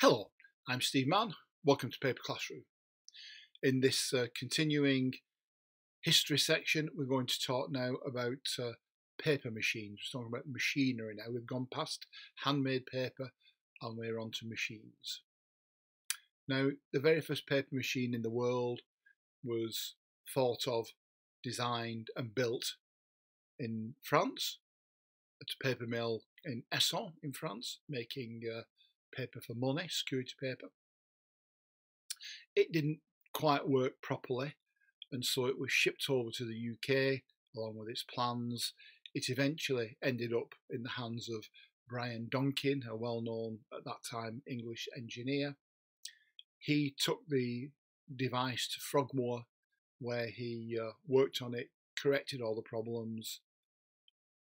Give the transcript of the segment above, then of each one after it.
Hello, I'm Steve Mann. Welcome to Paper Classroom. In this uh, continuing history section, we're going to talk now about uh, paper machines. We're talking about machinery now. We've gone past handmade paper and we're on to machines. Now, the very first paper machine in the world was thought of, designed, and built in France at a paper mill in Essonnes in France, making uh, paper for money, security paper. It didn't quite work properly, and so it was shipped over to the UK along with its plans. It eventually ended up in the hands of Brian Donkin, a well known at that time English engineer. He took the device to Frogmore, where he uh, worked on it, corrected all the problems,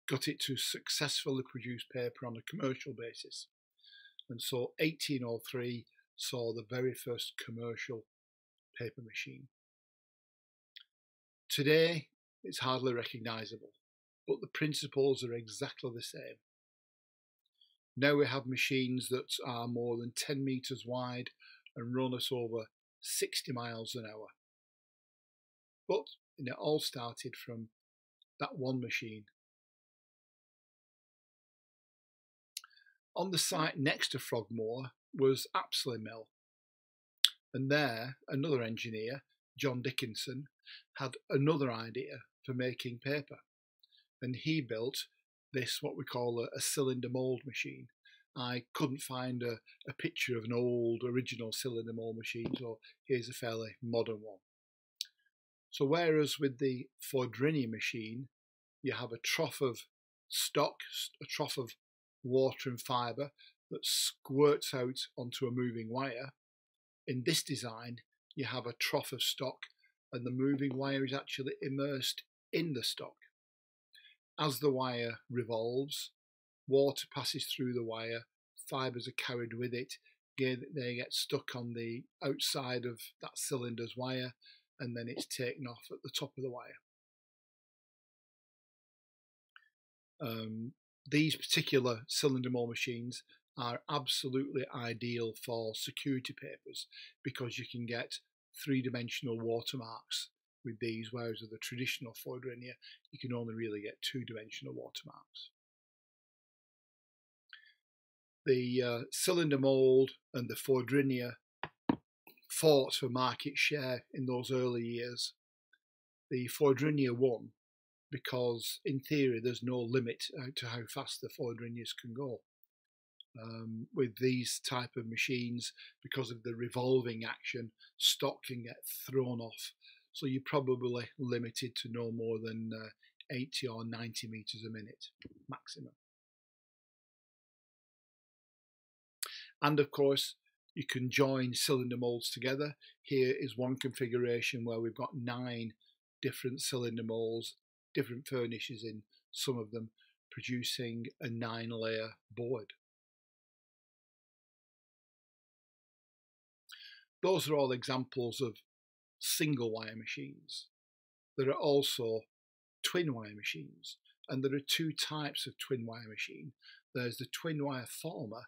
got it to successfully produce paper on a commercial basis. And so 1803 saw the very first commercial paper machine. Today, it's hardly recognisable, but the principles are exactly the same. Now we have machines that are more than 10 metres wide and run at over 60 miles an hour. But it all started from that one machine On the site next to Frogmore was Apsley Mill. And there, another engineer, John Dickinson, had another idea for making paper. And he built this, what we call a, a cylinder mould machine. I couldn't find a, a picture of an old original cylinder mould machine, so here's a fairly modern one. So whereas with the Fourdrinier machine, you have a trough of stock, a trough of water and fibre that squirts out onto a moving wire. In this design, you have a trough of stock and the moving wire is actually immersed in the stock. As the wire revolves, water passes through the wire, fibres are carried with it, they get stuck on the outside of that cylinder's wire, and then it's taken off at the top of the wire. Um, these particular cylinder mold machines are absolutely ideal for security papers because you can get three-dimensional watermarks with these, whereas with the traditional Fourdrinier, you can only really get two-dimensional watermarks. The uh, cylinder mold and the Fourdrinier fought for market share in those early years. The Fourdrinier won because in theory there's no limit to how fast the Fourdriniers can go. Um, with these type of machines, because of the revolving action, stock can get thrown off. So you're probably limited to no more than uh, 80 or 90 meters a minute maximum. And of course, you can join cylinder molds together. Here is one configuration where we've got nine different cylinder molds different furnishes in some of them, producing a nine layer board. Those are all examples of single wire machines. There are also twin wire machines, and there are two types of twin wire machine. There's the twin wire former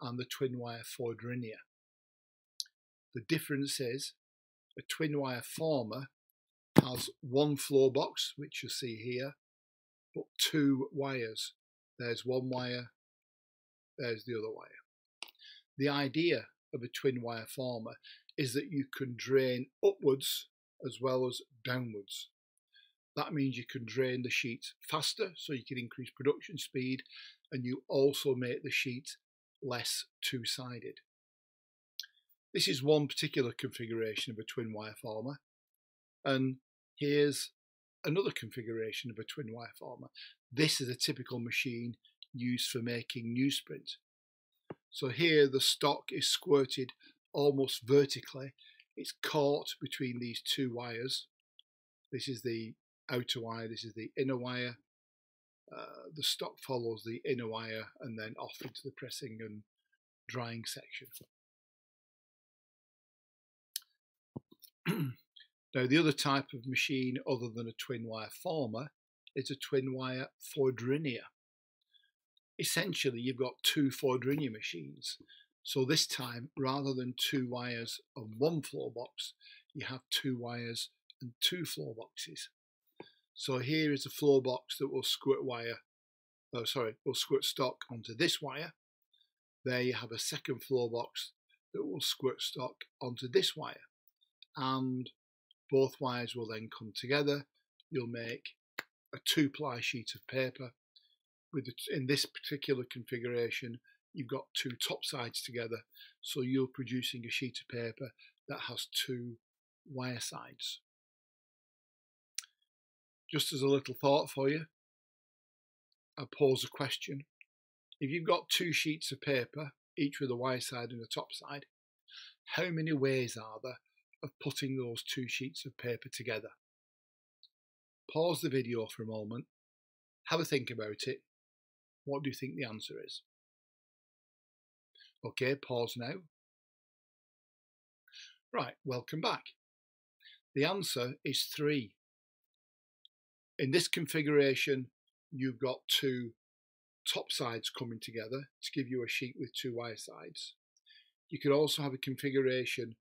and the twin wire Fourdrinier. The difference is a twin wire former has one flow box, which you see here, but two wires. There's one wire, there's the other wire. The idea of a twin wire former is that you can drain upwards as well as downwards. That means you can drain the sheet faster, so you can increase production speed, and you also make the sheet less two-sided. This is one particular configuration of a twin wire former, and Here's another configuration of a twin wire former. This is a typical machine used for making newsprint. So here the stock is squirted almost vertically. It's caught between these two wires. This is the outer wire, this is the inner wire. Uh, the stock follows the inner wire and then off into the pressing and drying section. Now, the other type of machine other than a twin wire former is a twin wire Fourdrinier. Essentially, you've got two Fourdrinier machines. So this time, rather than two wires on one flow box, you have two wires and two flow boxes. So here is a flow box that will squirt wire, oh sorry, will squirt stock onto this wire. There you have a second flow box that will squirt stock onto this wire. And both wires will then come together. You'll make a two ply sheet of paper. With in this particular configuration, you've got two top sides together. So you're producing a sheet of paper that has two wire sides. Just as a little thought for you, I'll pose a question. If you've got two sheets of paper, each with a wire side and a top side, how many ways are there of putting those two sheets of paper together? Pause the video for a moment, have a think about it. What do you think the answer is? Okay, pause now. Right, welcome back. The answer is three. In this configuration, you've got two top sides coming together to give you a sheet with two wire sides. You could also have a configuration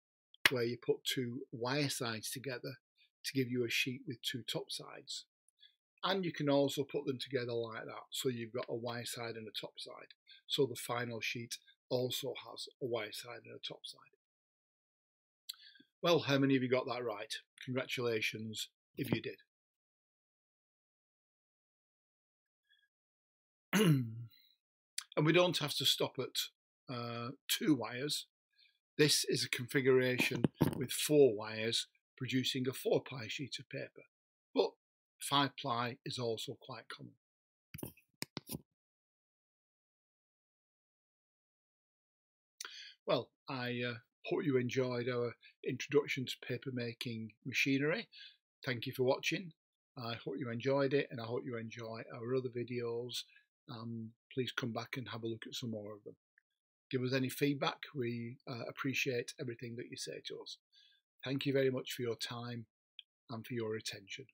where you put two wire sides together to give you a sheet with two top sides. And you can also put them together like that. So you've got a wire side and a top side. So the final sheet also has a wire side and a top side. Well, how many of you got that right? Congratulations if you did. and we don't have to stop at uh, two wires. This is a configuration with four wires producing a four ply sheet of paper, but five ply is also quite common. Well, I uh, hope you enjoyed our introduction to paper making machinery. Thank you for watching. I hope you enjoyed it and I hope you enjoy our other videos. Um, please come back and have a look at some more of them. Give us any feedback. We uh, appreciate everything that you say to us. Thank you very much for your time and for your attention.